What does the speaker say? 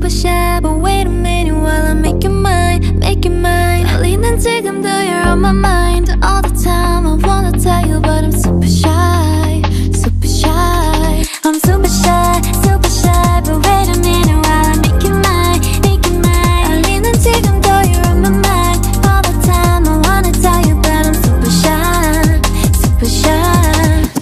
싶어 shy But wait a minute while I make you mine Make you mine. 떨리는 지금도 you're on my mind. All the time I wanna tell you but I'm super shy Super shy. I'm super shy, super shy But wait a minute while I make you mine Make you mine. 떨리는 지금도 you're on my mind. All the time I wanna tell you but I'm super shy Super shy.